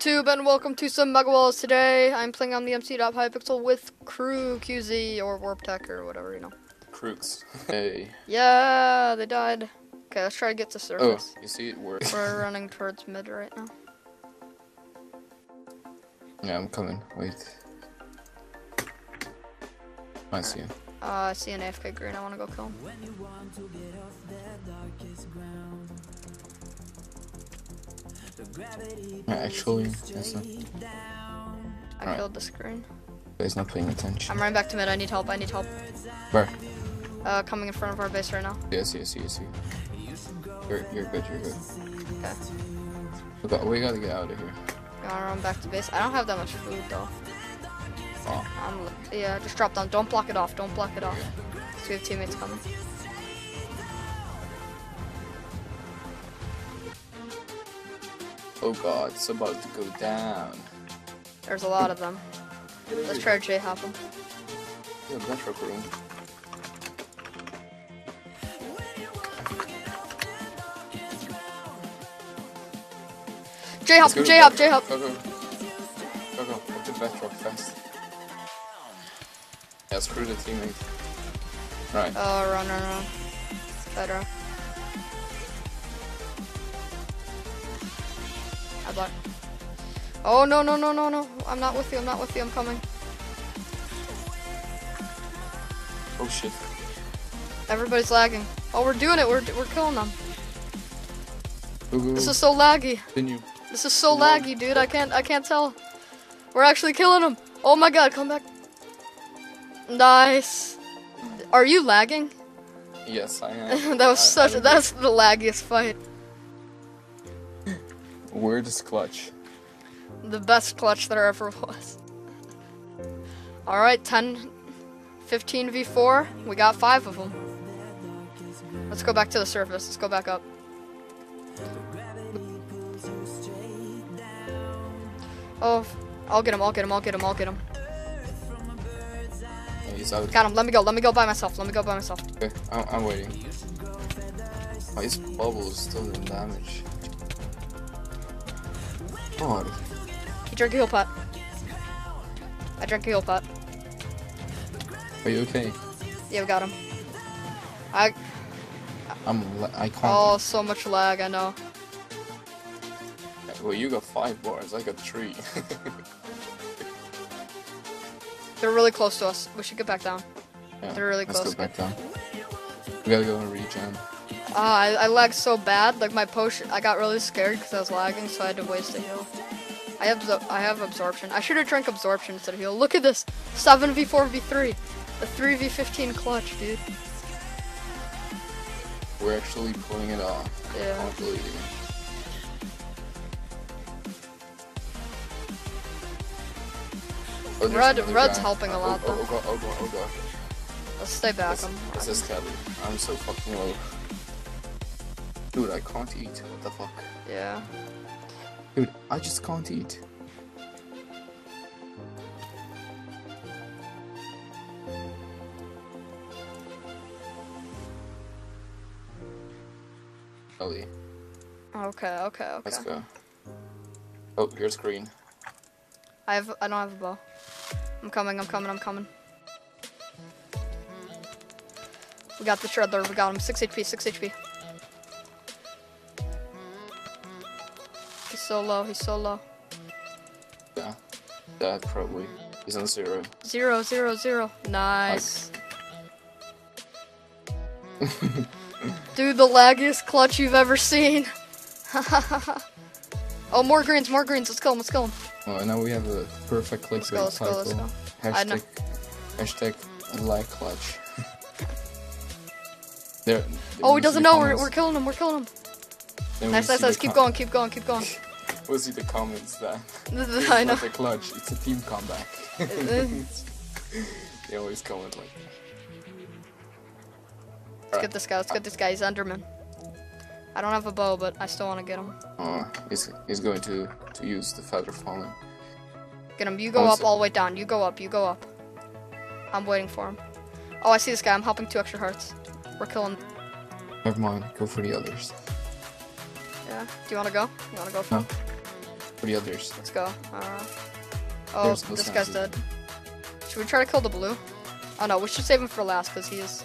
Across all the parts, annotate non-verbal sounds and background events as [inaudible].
YouTube and welcome to some Mega Walls. Today I'm playing on the MC.Hypixel with Crew QZ or Warp Tech or whatever, you know. Crooqz. [laughs] Hey. Yeah, they died. Okay, let's try to get to Oh, surface. you see it works. We're [laughs] running towards mid right now. Yeah, I'm coming. Wait. I see him. Uh, I see an AFK green. I want to go kill him. Yeah, actually, that's not, I Alright. killed the screen. he's not paying attention. I'm running back to mid. I need help. I need help. Where? Uh, coming in front of our base right now. Yes, yes, yes, yes. You're, you're good, you're good. Okay. We, got, we gotta get out of here. You wanna run back to base? I don't have that much food though. Oh, I'm, yeah, just drop down. Don't block it off. Don't block it off. So we have teammates coming. Oh god, it's about to go down. There's a lot of them. Let's try to J-hop them. Yeah, metro room. J-hop, Let's go to J-hop, J-hop. Go, go. Go, go. Up to bedrock fast. Yeah, screw the teammate. Right. Oh, run, run, run. Better. I block. Oh, no, no, no, no, no. I'm not with you. I'm not with you. I'm coming. Oh shit. Everybody's lagging. Oh, we're doing it. We're, we're killing them. Go, go, This is so laggy. Continue. This is so No. laggy, dude. I can't, I can't tell. We're actually killing them. Oh my god, come back. Nice. Are you lagging? Yes, I am. [laughs] that was I- such, I- that's the laggiest fight. Weirdest clutch. The best clutch there ever was. Alright, 10, 15 v4. We got five of them. Let's go back to the surface. Let's go back up. Oh, I'll get him, I'll get him, I'll get him, I'll get him. Yeah, oh, he's out. Got him, let me go, let me go by myself, let me go by myself. Okay, I'm, I'm waiting. Oh, his bubble is still doing damage. God. He drank a heal pot. I drank a heal pot. Are you okay? Yeah, we got him. I, I'm. la- I can't. oh, so much lag, I know. Well, you got five bars. I got three. [laughs] They're really close to us. We should get back down. yeah, They're really let's close. go back down. We gotta go and regen. Ah, I, I lagged so bad. Like my potion, I got really scared because I was lagging, so I had to waste a heal. I have I have absorption. I should have drank absorption instead of heal. Look at this, seven v four v three, the three v fifteen clutch, dude. We're actually pulling it off. Yeah. Can't believe it. Oh, Red- Red's guy. helping a Oh, lot, oh, though. Oh, god, oh god, oh god. Let's stay back. This, I'm, this is Kelly. I'm so fucking low. Dude, I can't eat. What the fuck? yeah. Dude, I just can't eat. Ellie, Okay, okay, okay. let's go. Oh, here's green. I have I don't have a bow. I'm coming. I'm coming. I'm coming. We got the shredder. We got him. Six HP. Six HP. So low. He's so low. Yeah. That probably. He's on zero. Zero, zero, zero. Nice. [laughs] Dude, the laggiest clutch you've ever seen. [laughs] oh, more greens, more greens. Let's kill him, let's kill him. Oh, now we have a perfect click Let's go, let's go, let's go. I know. Hashtag, hashtag like clutch. [laughs] there. Oh, he doesn't know. We're, we're killing him, we're killing him. Then Nice, nice, nice. Keep going, keep going, keep going. We'll see the comments that. [laughs] It's I know. not a clutch, it's a team comeback. [laughs] They always comment like that. Let's get this guy, let's get this guy. He's Enderman. I don't have a bow, but I still want to get him. Oh, he's, he's going to, to use the feather falling. Get him. You go Oh, up all the way down. You go up, you go up. I'm waiting for him. Oh, I see this guy. I'm helping two extra hearts. We're killing. Never mind, go for the others. Yeah. Do you want to go? You want to go for No. Him? For the others. Let's go. Uh, oh, this guy's dead. Should we try to kill the blue? Oh no, we should save him for last because he's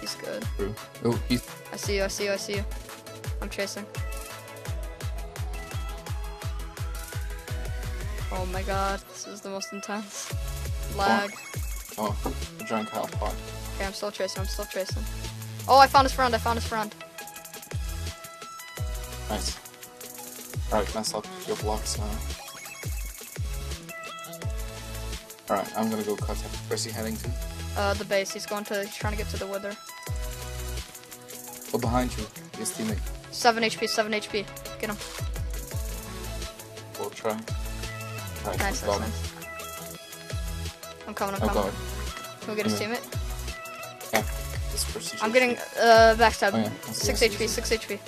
he's good. True. Oh, he's I see you. I see you. I see you. I'm chasing. Oh my god, this is the most intense. Lag. oh, the drunk half pot. Okay, I'm still chasing. I'm still chasing. Oh, I found his friend. I found his friend. Nice. Alright, mess up your blocks now. Alright, I'm gonna go cut him. Where's he heading to? Uh, the base. He's going to. He's trying to get to the wither. Oh, behind you. His teammate. Seven HP. Seven HP. Get him. We'll try. Right, Nice. Nice. Nice. I'm coming. I'm Oh coming. god. Can we get his teammate? Yeah. This. I'm getting uh backstab. Oh, yeah. Six I see, I HP. Six HP.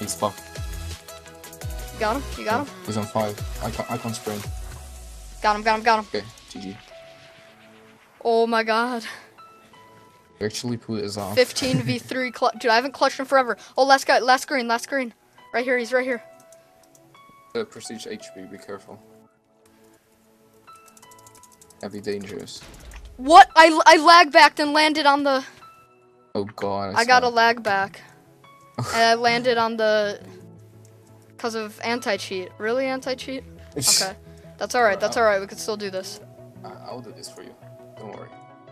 He's fucked. You got him. You got him. He's on five. I can't, I can't sprint. Got him. Got him. Got him. Okay, GG. Oh my god. Actually put his off. 15 v3 [laughs] clutch. Dude, I haven't clutched him forever. Oh, last guy, last green, last green. Right here, he's right here. Uh, prestige HP, be careful. Heavy dangerous. What? I, I lag backed and landed on the. Oh god. I got a lag back. [laughs] and I landed on the. Because of anti cheat. Really, anti cheat? Okay. That's alright, that's alright. We could still do this. I- I'll do this for you. Don't worry.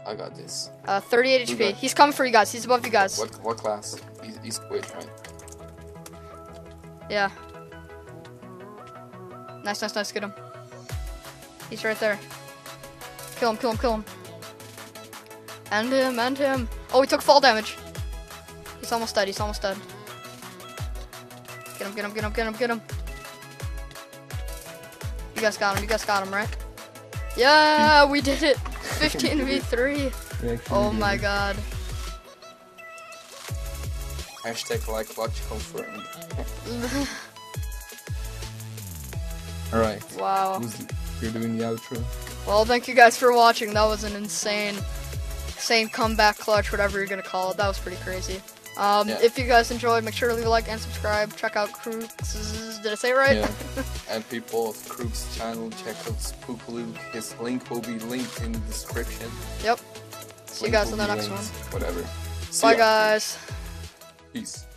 I got this. Uh, 38 HP. He's coming for you guys. He's above you guys. What what class? He's, he's quit, right? Yeah. Nice, nice, nice. Get him. He's right there. Kill him, kill him, kill him. End him, end him. Oh, he took fall damage. He's almost dead, he's almost dead. Get him, get him, get him, get him, get him. You guys got him, you guys got him, right? Yeah, we did it. [laughs] 15 v3. Oh my god. Hashtag like clutch confirmed. [laughs] Alright. Wow. You're doing the outro. Well, thank you guys for watching. That was an insane, insane comeback clutch, whatever you're gonna call it. That was pretty crazy. Um, Yeah. If you guys enjoyed, make sure to leave a like and subscribe. Check out Crux. Did I say it right? Yeah. [laughs] and people of Crooqz channel, check out Spook His link will be linked in the description. yep. See you guys in the next one. Whatever. See Bye, ya. guys. Peace.